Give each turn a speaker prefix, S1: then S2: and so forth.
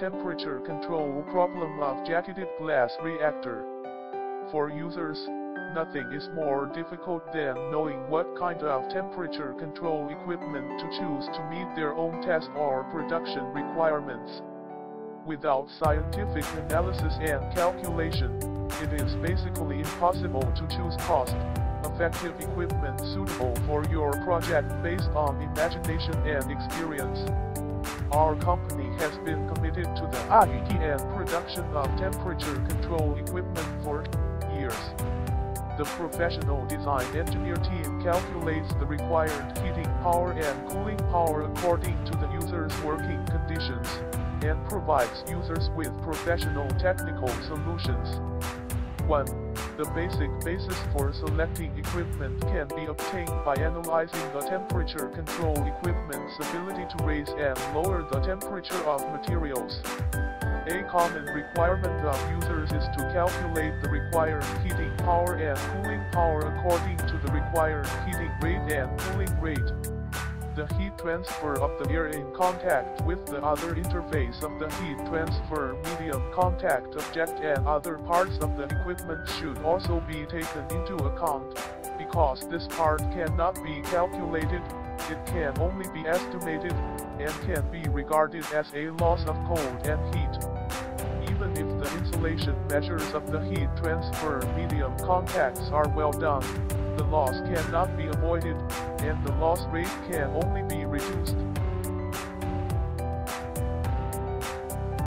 S1: temperature control problem of jacketed glass reactor. For users, nothing is more difficult than knowing what kind of temperature control equipment to choose to meet their own test or production requirements. Without scientific analysis and calculation, it is basically impossible to choose cost effective equipment suitable for your project based on imagination and experience. Our company has been committed to the R&D and production of temperature control equipment for years. The professional design engineer team calculates the required heating power and cooling power according to the user's working conditions, and provides users with professional technical solutions. 1. The basic basis for selecting equipment can be obtained by analyzing the temperature control equipment's ability to raise and lower the temperature of materials. A common requirement of users is to calculate the required heating power and cooling power according to the required heating rate and cooling rate the heat transfer of the air in contact with the other interface of the heat transfer medium contact object and other parts of the equipment should also be taken into account. Because this part cannot be calculated, it can only be estimated, and can be regarded as a loss of cold and heat. Even if the insulation measures of the heat transfer medium contacts are well done, the loss cannot be avoided, and the loss rate can only be reduced.